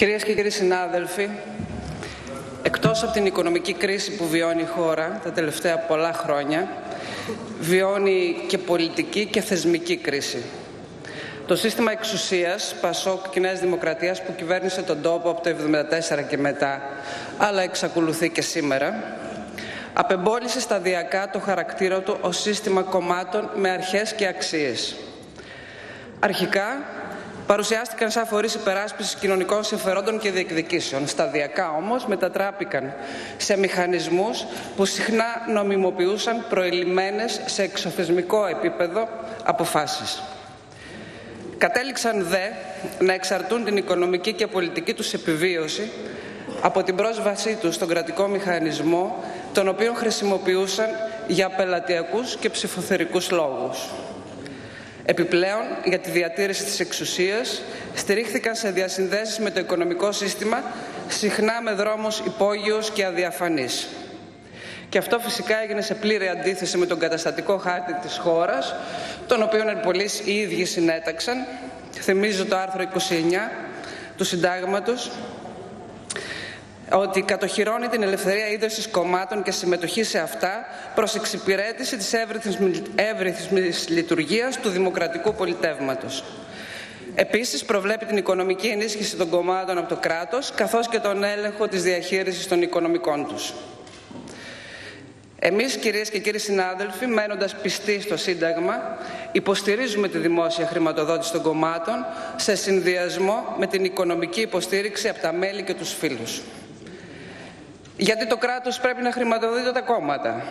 Κυρίες και κύριοι συνάδελφοι, εκτός από την οικονομική κρίση που βιώνει η χώρα τα τελευταία πολλά χρόνια, βιώνει και πολιτική και θεσμική κρίση. Το σύστημα εξουσίας, Πασόκ και Νέας Δημοκρατίας που κυβέρνησε τον τόπο από το 1974 και μετά, αλλά εξακολουθεί και σήμερα, απεμπόλησε σταδιακά το χαρακτήρα του ως σύστημα κομμάτων με αρχές και αξίες. Αρχικά παρουσιάστηκαν σαν φορείς υπεράσπισης κοινωνικών συμφερόντων και διεκδικήσεων. Σταδιακά όμως μετατράπηκαν σε μηχανισμούς που συχνά νομιμοποιούσαν προελειμμένες σε εξωθεσμικό επίπεδο αποφάσεις. Κατέληξαν δε να εξαρτούν την οικονομική και πολιτική τους επιβίωση από την πρόσβασή τους στον κρατικό μηχανισμό, τον οποίο χρησιμοποιούσαν για πελατειακούς και ψηφοθερικούς λόγους. Επιπλέον, για τη διατήρηση της εξουσίας, στηρίχθηκαν σε διασυνδέσεις με το οικονομικό σύστημα, συχνά με δρόμους υπόγειους και αδιαφανείς. Και αυτό φυσικά έγινε σε πλήρη αντίθεση με τον καταστατικό χάρτη της χώρας, τον οποίο πολλοί οι ίδιοι συνέταξαν. Θυμίζω το άρθρο 29 του Συντάγματος, ότι κατοχυρώνει την ελευθερία ίδρυσης κομμάτων και συμμετοχή σε αυτά προς εξυπηρέτηση της εύρυθμης λειτουργίας του δημοκρατικού πολιτεύματος. Επίσης προβλέπει την οικονομική ενίσχυση των κομμάτων από το κράτος καθώς και τον έλεγχο της διαχείρισης των οικονομικών τους. Εμείς κυρίες και κύριοι συνάδελφοι, μένοντας πιστοί στο Σύνταγμα, υποστηρίζουμε τη δημόσια χρηματοδότηση των κομμάτων σε συνδυασμό με την οικονομική υποστήριξη από τα μέλη και τους φίλους. Γιατί το κράτος πρέπει να χρηματοδοτεί τα κόμματα.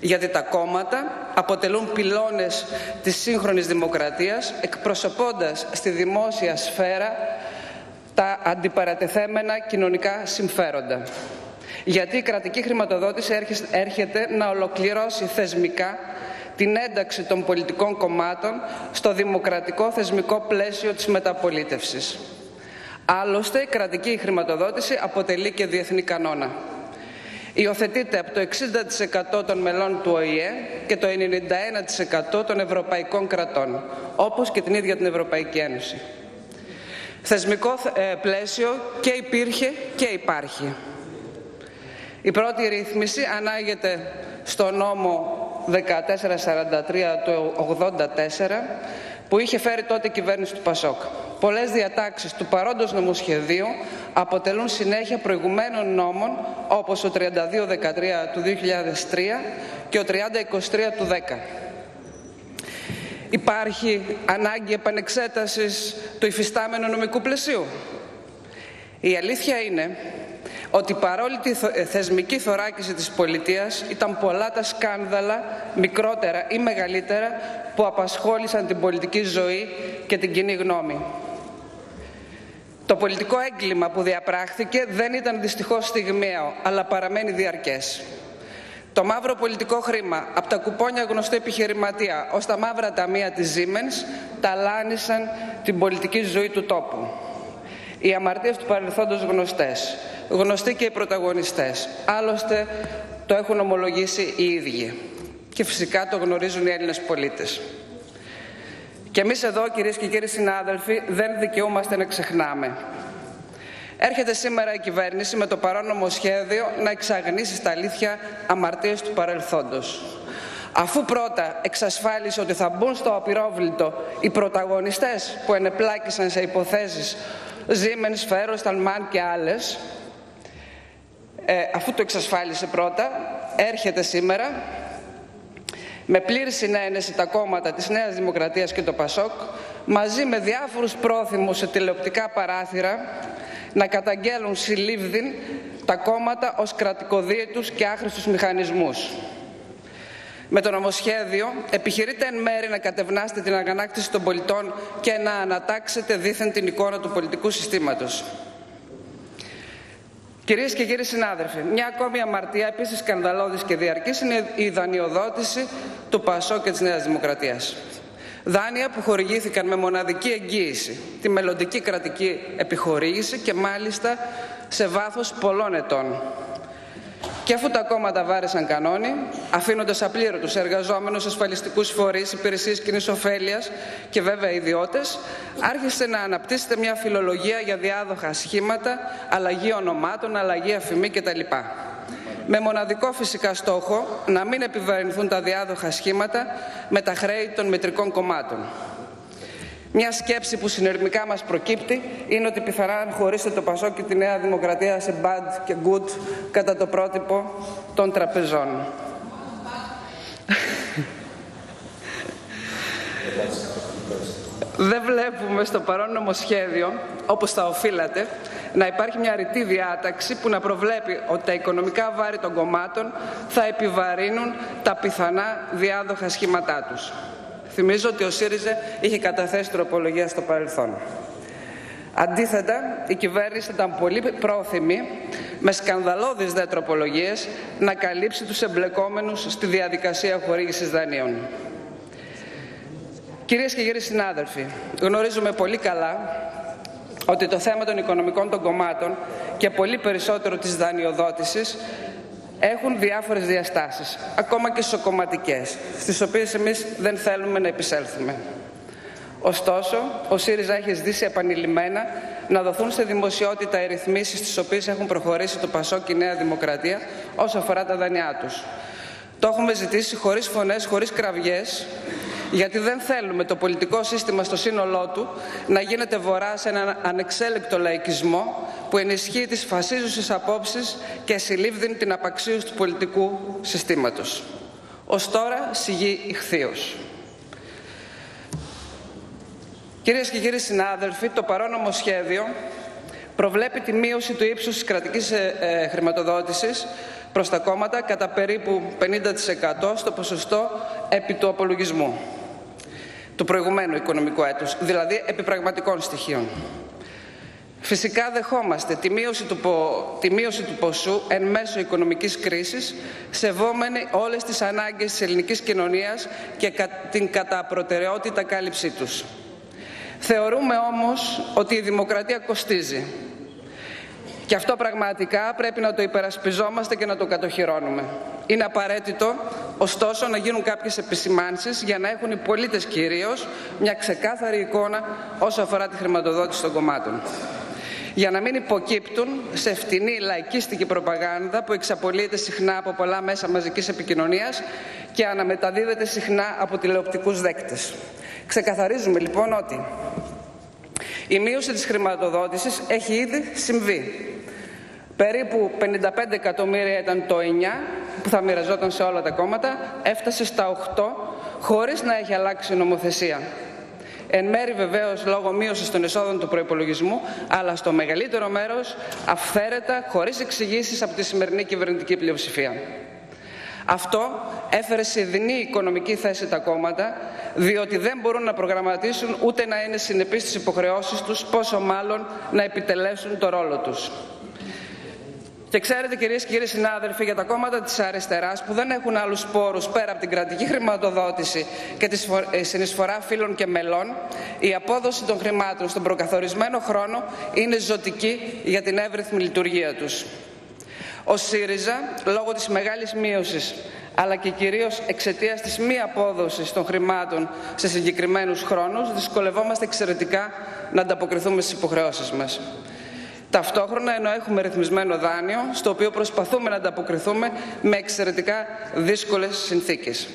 Γιατί τα κόμματα αποτελούν πυλώνες της σύγχρονης δημοκρατίας, εκπροσωπώντας στη δημόσια σφαίρα τα αντιπαρατεθέμενα κοινωνικά συμφέροντα. Γιατί η κρατική χρηματοδότηση έρχεται να ολοκληρώσει θεσμικά την ένταξη των πολιτικών κομμάτων στο δημοκρατικό θεσμικό πλαίσιο της μεταπολίτευσης. Άλλωστε, η κρατική χρηματοδότηση αποτελεί και διεθνή κανόνα. Υιοθετείται από το 60% των μελών του ΟΗΕ και το 91% των ευρωπαϊκών κρατών, όπως και την ίδια την Ευρωπαϊκή Ένωση. Θεσμικό ε, πλαίσιο και υπήρχε και υπάρχει. Η πρώτη ρύθμιση ανάγεται στο νόμο 1443 του 84 που είχε φέρει τότε η κυβέρνηση του Πασόκ. Πολλές διατάξεις του παρόντος νομοσχεδίου αποτελούν συνέχεια προηγουμένων νόμων όπως ο 3213 του 2003 και ο 3023 του 10. Υπάρχει ανάγκη επανεξέτασης του υφιστάμενου νομικού πλαισίου. Η αλήθεια είναι ότι παρόλη τη ε, θεσμική θωράκιση της πολιτείας ήταν πολλά τα σκάνδαλα, μικρότερα ή μεγαλύτερα, που απασχόλησαν την πολιτική ζωή και την κοινή γνώμη. Το πολιτικό έγκλημα που διαπράχθηκε δεν ήταν δυστυχώς στιγμιαίο, αλλά παραμένει διαρκές. Το μαύρο πολιτικό χρήμα από τα κουπόνια γνωστού επιχειρηματία ως τα μαύρα ταμεία της Siemens ταλάνισαν την πολιτική ζωή του τόπου. Οι αμαρτίες του παρελθόντος γνωστές, γνωστοί και οι πρωταγωνιστές. Άλλωστε το έχουν ομολογήσει οι ίδιοι και φυσικά το γνωρίζουν οι Έλληνες πολίτες. Και εμείς εδώ, κυρίες και κύριοι συνάδελφοι, δεν δικαιούμαστε να ξεχνάμε. Έρχεται σήμερα η κυβέρνηση με το παρόν νομοσχέδιο να εξαγνίσει στα αλήθεια αμαρτίες του παρελθόντος. Αφού πρώτα εξασφάλισε ότι θα μπουν στο απειρόβλητο οι πρωταγωνιστές που ενεπλάκησαν σε υποθέσεις Siemens, Φέρο, Σταλμάν και άλλες, ε, αφού το εξασφάλισε πρώτα, έρχεται σήμερα με πλήρη συνένεση τα κόμματα της Νέας Δημοκρατίας και το ΠΑΣΟΚ, μαζί με διάφορους πρόθυμους σε τηλεοπτικά παράθυρα, να καταγγέλουν συλλήβδιν τα κόμματα ως κρατικοδίαιτους και άχρηστους μηχανισμούς. Με το νομοσχέδιο επιχειρείτε εν μέρη να κατευνάσετε την αγανάκτηση των πολιτών και να ανατάξετε δήθεν την εικόνα του πολιτικού συστήματος. Κυρίες και κύριοι συνάδελφοι, μια ακόμη αμαρτία επίσης σκανδαλώδης και διαρκής είναι η δανειοδότηση του ΠΑΣΟ και της Νέας Δημοκρατίας. Δάνεια που χορηγήθηκαν με μοναδική εγγύηση, τη μελλοντική κρατική επιχορήγηση και μάλιστα σε βάθος πολλών ετών. Και αφού τα κόμματα βάρεσαν κανόνι, αφήνοντας απλήρωτους εργαζόμενους, ασφαλιστικούς φορείς, υπηρεσίες κοινής ωφέλειας και βέβαια ιδιώτες, άρχισε να αναπτύσσεται μια φιλολογία για διάδοχα σχήματα, αλλαγή ονομάτων, αλλαγή αφημί κτλ. Με μοναδικό φυσικά στόχο να μην επιβαρυνθούν τα διάδοχα σχήματα με τα χρέη των μετρικών κομμάτων. Μια σκέψη που συνερμικά μας προκύπτει είναι ότι πιθανά αν χωρίσετε το Πασό και τη Νέα Δημοκρατία σε bad και good κατά το πρότυπο των τραπεζών. Δεν βλέπουμε στο παρόν νομοσχέδιο, όπως θα οφείλατε, να υπάρχει μια ρητή διάταξη που να προβλέπει ότι τα οικονομικά βάρη των κομμάτων θα επιβαρύνουν τα πιθανά διάδοχα σχήματά τους. Θυμίζω ότι ο ΣΥΡΙΖΑ είχε καταθέσει τροπολογία στο παρελθόν. Αντίθετα, η κυβέρνηση ήταν πολύ πρόθυμη, με σκανδαλώδεις δε τροπολογίες, να καλύψει τους εμπλεκόμενους στη διαδικασία χορήγησης δανείων. Κυρίες και κύριοι συνάδελφοι, γνωρίζουμε πολύ καλά ότι το θέμα των οικονομικών των κομμάτων και πολύ περισσότερο της δανειοδότησης έχουν διάφορες διαστάσεις, ακόμα και σοκομματικές, στις οποίες εμείς δεν θέλουμε να επισέλθουμε. Ωστόσο, ο ΣΥΡΙΖΑ έχει ζητήσει επανειλημμένα να δοθούν σε δημοσιότητα οι ρυθμίσεις στις οποίες έχουν προχωρήσει το ΠΑΣΟ και η Νέα Δημοκρατία όσο αφορά τα δανειά τους. Το έχουμε ζητήσει χωρίς φωνές, χωρίς κραυγές, γιατί δεν θέλουμε το πολιτικό σύστημα στο σύνολό του να γίνεται βορρά σε έναν ανεξέλεκτο λαϊκισμό που ενισχύει τις φασίζουσες απόψεις και συλλήβδιν την απαξίωση του πολιτικού συστήματος. Ως τώρα σιγεί ηχθείως. Κυρίες και κύριοι συνάδελφοι, το παρόνομο σχέδιο προβλέπει τη μείωση του ύψους της κρατικής ε, ε, χρηματοδότησης προς τα κόμματα κατά περίπου 50% στο ποσοστό επί του απολογισμού του προηγουμένου οικονομικού έτους, δηλαδή επιπραγματικών στοιχείων. Φυσικά δεχόμαστε τη μείωση, του, τη μείωση του ποσού εν μέσω οικονομικής κρίσης, σεβόμενοι όλες τις ανάγκες της ελληνικής κοινωνίας και την κατά προτεραιότητα κάλυψή τους. Θεωρούμε όμως ότι η δημοκρατία κοστίζει. Και αυτό πραγματικά πρέπει να το υπερασπιζόμαστε και να το κατοχυρώνουμε. Είναι απαραίτητο, ωστόσο, να γίνουν κάποιες επισημάνσεις για να έχουν οι πολίτες κυρίως μια ξεκάθαρη εικόνα όσο αφορά τη χρηματοδότηση των κομμάτων. Για να μην υποκύπτουν σε φτηνή λαϊκίστικη προπαγάνδα που εξαπολύεται συχνά από πολλά μέσα μαζικής επικοινωνίας και αναμεταδίδεται συχνά από τηλεοπτικούς δέκτες. Ξεκαθαρίζουμε λοιπόν ότι η μείωση της χρηματοδότησης έχει ήδη συμβεί. Περίπου 55 εκατομμύρια ήταν το 9 που θα μοιραζόταν σε όλα τα κόμματα, έφτασε στα 8 χωρίς να έχει αλλάξει η νομοθεσία. Εν μέρη βεβαίως λόγω μείωσης των εσόδων του προϋπολογισμού, αλλά στο μεγαλύτερο μέρος αυθαίρετα, χωρίς εξηγήσεις από τη σημερινή κυβερνητική πλειοψηφία. Αυτό έφερε σε δινή οικονομική θέση τα κόμματα, διότι δεν μπορούν να προγραμματίσουν ούτε να είναι συνεπείς στις υποχρεώσεις τους, πόσο μάλλον να επιτελέσουν το ρόλο τους. Και ξέρετε, κυρίες και κύριοι συνάδελφοι, για τα κόμματα της αριστεράς που δεν έχουν άλλους πόρους πέρα από την κρατική χρηματοδότηση και τη ε, συνεισφορά φίλων και μελών, η απόδοση των χρημάτων στον προκαθορισμένο χρόνο είναι ζωτική για την εύρυθμη λειτουργία τους. Ο ΣΥΡΙΖΑ, λόγω της μεγάλης μείωσης αλλά και κυρίως εξαιτίας της μη απόδοσης των χρημάτων σε συγκεκριμένους χρόνους, δυσκολευόμαστε εξαιρετικά να ανταποκριθούμε στις υποχρεώσεις μας. Ταυτόχρονα, ενώ έχουμε ρυθμισμένο δάνειο, στο οποίο προσπαθούμε να ανταποκριθούμε με εξαιρετικά δύσκολες συνθήκες.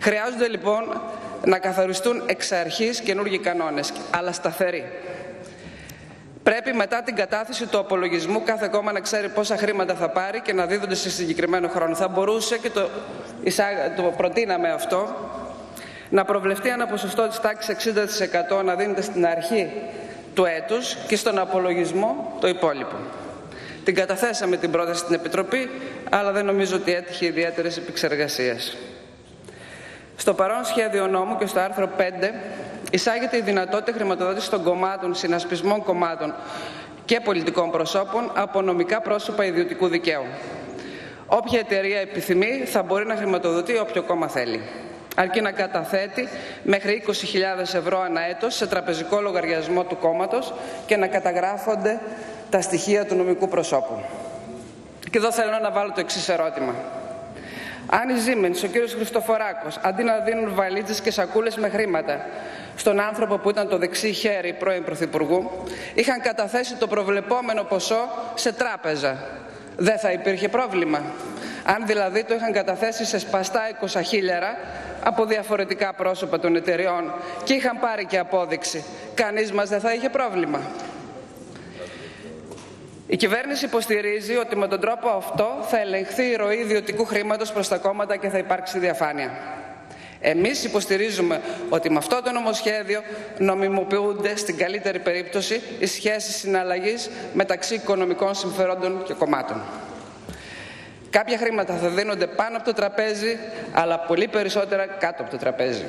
Χρειάζονται λοιπόν να καθοριστούν εξ αρχής καινούργιοι κανόνες, αλλά σταθεροί. Πρέπει μετά την κατάθεση του απολογισμού κάθε κόμμα να ξέρει πόσα χρήματα θα πάρει και να δίδονται σε συγκεκριμένο χρόνο. Θα μπορούσε και το, το προτείναμε αυτό να προβλεφτεί ένα ποσοστό της τάξης 60% να δίνεται στην αρχή του έτους και στον απολογισμό το υπόλοιπο. Την καταθέσαμε την πρόταση στην Επιτροπή, αλλά δεν νομίζω ότι έτυχε ιδιαίτερε επεξεργασίε. Στο παρόν σχέδιο νόμου και στο άρθρο 5 εισάγεται η δυνατότητα χρηματοδότησης των κομμάτων, συνασπισμών κομμάτων και πολιτικών προσώπων από νομικά πρόσωπα ιδιωτικού δικαίου. Όποια εταιρεία επιθυμεί θα μπορεί να χρηματοδοτεί όποιο κόμμα θέλει αρκεί να καταθέτει μέχρι 20.000 ευρώ ανά έτος σε τραπεζικό λογαριασμό του κόμματος και να καταγράφονται τα στοιχεία του νομικού προσώπου. Και εδώ θέλω να βάλω το εξής ερώτημα. Αν οι Siemens, ο κύριος Χριστοφοράκος, αντί να δίνουν βαλίτσες και σακούλες με χρήματα στον άνθρωπο που ήταν το δεξί χέρι πρώην Πρωθυπουργού, είχαν καταθέσει το προβλεπόμενο ποσό σε τράπεζα. Δεν θα υπήρχε πρόβλημα. Αν δηλαδή το είχαν καταθέσει σε σπαστά 20 χίλιαρα από διαφορετικά πρόσωπα των εταιριών και είχαν πάρει και απόδειξη, κανείς μας δεν θα είχε πρόβλημα. Η κυβέρνηση υποστηρίζει ότι με τον τρόπο αυτό θα ελεγχθεί η ροή ιδιωτικού χρήματος προς τα κόμματα και θα υπάρξει διαφάνεια. Εμείς υποστηρίζουμε ότι με αυτό το νομοσχέδιο νομιμοποιούνται στην καλύτερη περίπτωση οι σχέσεις συναλλαγής μεταξύ οικονομικών συμφερόντων και κομμάτων. Κάποια χρήματα θα δίνονται πάνω από το τραπέζι, αλλά πολύ περισσότερα κάτω από το τραπέζι.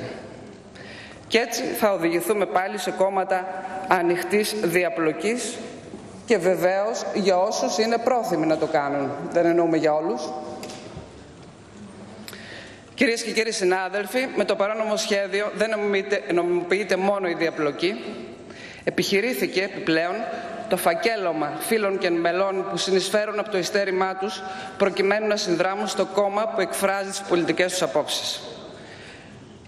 Και έτσι θα οδηγηθούμε πάλι σε κόμματα ανοιχτής διαπλοκής και βεβαίως για όσους είναι πρόθυμοι να το κάνουν. Δεν εννοούμε για όλους. Κυρίες και κύριοι συνάδελφοι, με το παρόν νομοσχέδιο δεν νομιμοποιείται μόνο η διαπλοκή. Επιχειρήθηκε επιπλέον το φακέλωμα φίλων και μελών που συνεισφέρουν από το ειστέρημά τους προκειμένου να συνδράμουν στο κόμμα που εκφράζει τις πολιτικές τους απόψεις.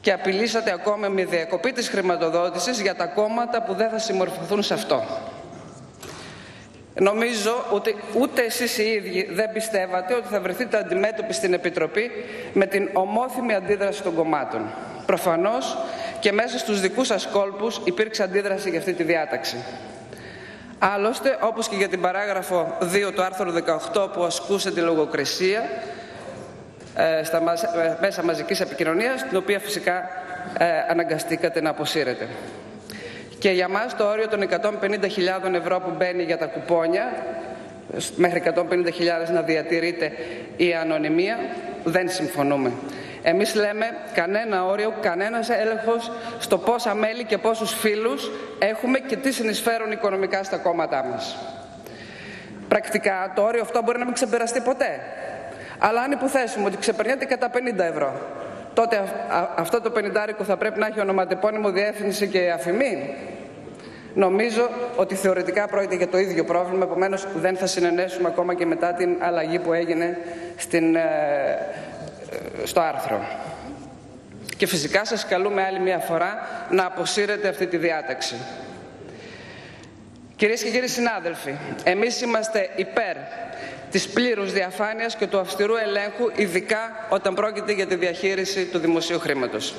Και απειλήσατε ακόμα με διακοπή της χρηματοδότησης για τα κόμματα που δεν θα συμμορφωθούν σε αυτό. Νομίζω ότι ούτε εσείς οι ίδιοι δεν πιστεύατε ότι θα βρεθείτε αντιμέτωποι στην Επιτροπή με την ομόθυμη αντίδραση των κομμάτων. Προφανώς και μέσα στους δικούς σας κόλπους υπήρξε αντίδραση για αυτή τη διάταξη. Άλλωστε, όπως και για την παράγραφο 2 του άρθρου 18 που ασκούσε τη λογοκρισία ε, στα ε, μέσα μαζικής επικοινωνίας, την οποία φυσικά ε, αναγκαστήκατε να αποσύρετε. Και για μας το όριο των 150.000 ευρώ που μπαίνει για τα κουπόνια, μέχρι 150.000 να διατηρείται η ανωνυμία, δεν συμφωνούμε. Εμείς λέμε κανένα όριο, κανένας έλεγχος στο πόσα μέλη και πόσους φίλους έχουμε και τι συνεισφέρουν οικονομικά στα κόμματά μας. Πρακτικά το όριο αυτό μπορεί να μην ξεπεραστεί ποτέ. Αλλά αν υποθέσουμε ότι ξεπερνιέται κατά 50 ευρώ, τότε αυτό το 50 θα πρέπει να έχει ονοματεπώνυμο διεύθυνση και αφημί. Νομίζω ότι θεωρητικά πρόκειται για το ίδιο πρόβλημα, επομένως δεν θα συνενέσουμε ακόμα και μετά την αλλαγή που έγινε στην, ε, ε, στο άρθρο. Και φυσικά σας καλούμε άλλη μια φορά να αποσύρετε αυτή τη διάταξη. Κυρίες και κύριοι συνάδελφοι, εμείς είμαστε υπέρ της πλήρους διαφάνειας και του αυστηρού ελέγχου, ειδικά όταν πρόκειται για τη διαχείριση του δημοσίου χρήματος.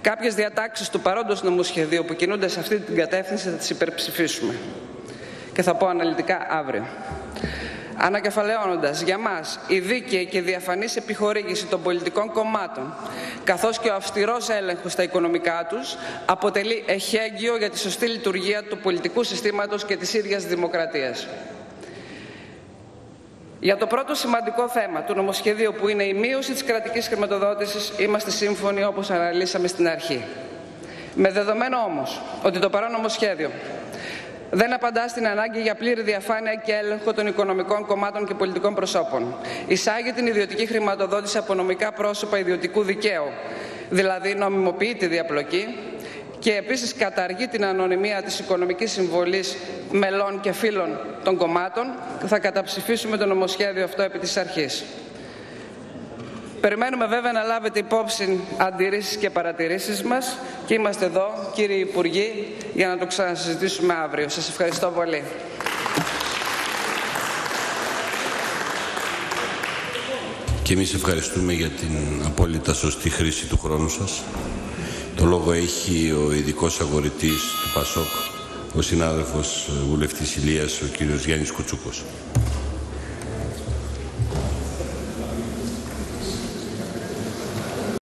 Κάποιες διατάξεις του παρόντος νομοσχεδίου που κινούνται σε αυτή την κατεύθυνση θα τις υπερψηφίσουμε. Και θα πω αναλυτικά αύριο. Ανακεφαλαιώνοντας, για μας η δίκαιη και διαφανής επιχορήγηση των πολιτικών κομμάτων καθώς και ο αυστηρός έλεγχος στα οικονομικά τους αποτελεί εχέγγυο για τη σωστή λειτουργία του πολιτικού συστήματος και της ίδιας δημοκρατίας. Για το πρώτο σημαντικό θέμα του νομοσχεδίου που είναι η μείωση της κρατικής χρηματοδότησης είμαστε σύμφωνοι όπως αναλύσαμε στην αρχή. Με δεδομένο όμως ότι το παρόν νομοσχέδιο δεν απαντά στην ανάγκη για πλήρη διαφάνεια και έλεγχο των οικονομικών κομμάτων και πολιτικών προσώπων. Εισάγει την ιδιωτική χρηματοδότηση από νομικά πρόσωπα ιδιωτικού δικαίου, δηλαδή νομιμοποιεί τη διαπλοκή, και επίσης καταργεί την ανωνυμία της οικονομικής συμβολής μελών και φίλων των κομμάτων και θα καταψηφίσουμε το νομοσχέδιο αυτό επί της αρχής. Περιμένουμε βέβαια να λάβετε υπόψη αντιρρήσεις και παρατηρήσεις μας και είμαστε εδώ, κύριοι Υπουργοί, για να το ξανασυζητήσουμε αύριο. Σας ευχαριστώ πολύ. Και εμείς ευχαριστούμε για την απόλυτα σωστή χρήση του χρόνου σας. Το λόγο έχει ο ειδικός αγορητής του ΠΑΣΟΚ, ο συνάδελφος βουλευτής Ηλίας, ο κύριος Γιάννης Κουτσούκος.